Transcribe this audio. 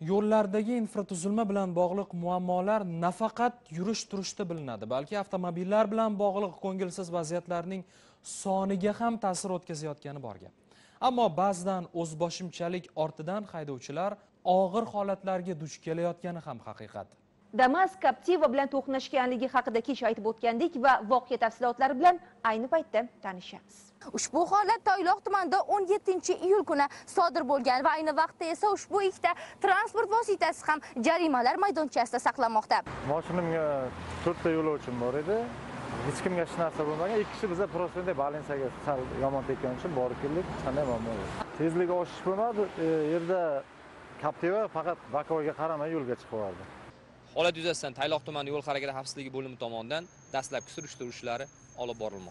yo'llardagi infratuzilma bilan bog'liq muammolar nafaqat yurish turishda bilinadi balki avtomobillar bilan bog'liq ko'ngilsiz vaziyatlarning soniga ham ta'sir o'tkazayotgani bor gap. Ammo ba'zidan o'zboshimchalik ortidan haydovchilar og'ir holatlarga duch kelayotgani ham haqiqat. Damas captiva bilan to'qnashganligi haqida kech aytib o'tgandik va voqea tafsilotlari bilan ayni paytda tanishamiz Ushbu holat Toyloq tumanida 17 iyul kuni sodir bo'lgan va ayni vaqtda esa ushbu ikkita transport vositasi ham jarimalar maydonchasida saqlanmoqda. Mashinamga to'rtta yo'lovchim bor edi. Hech kimga hech narsa bo'lmagan. Ikki kishi biza просто balansaga sal yomon tekkan uchun borib keldik. Hech qanday muammo yo'q. Tezlik oshish bo'lmadi. E, yerda Captiva faqat bokovoyga qaramay yo'lga chiqib yubordi. Holat yuzasidan Tayloq tumani yo'l harakati xavfsizligi bo'limi tomonidan dastlabki surishtiruv ishlari olib borilmoqda.